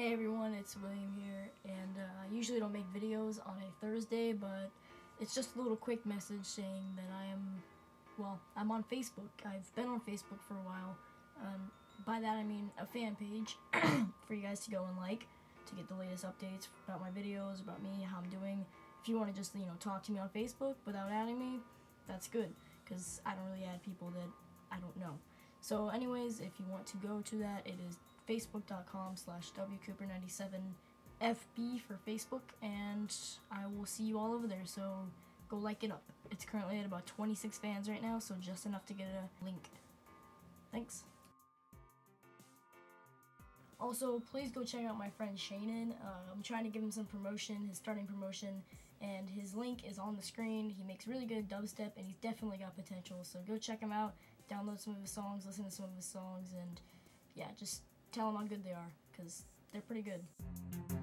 Hey everyone, it's William here, and uh, I usually don't make videos on a Thursday, but it's just a little quick message saying that I am, well, I'm on Facebook. I've been on Facebook for a while. Um, by that I mean a fan page for you guys to go and like to get the latest updates about my videos, about me, how I'm doing. If you want to just, you know, talk to me on Facebook without adding me, that's good, because I don't really add people that. So anyways, if you want to go to that, it is facebook.com slash wcooper97fb for Facebook, and I will see you all over there, so go like it up. It's currently at about 26 fans right now, so just enough to get a link. Thanks. Also, please go check out my friend Seanan. Uh, I'm trying to give him some promotion, his starting promotion, and his link is on the screen. He makes really good dubstep, and he's definitely got potential. So go check him out, download some of his songs, listen to some of his songs, and yeah, just tell them how good they are, because they're pretty good.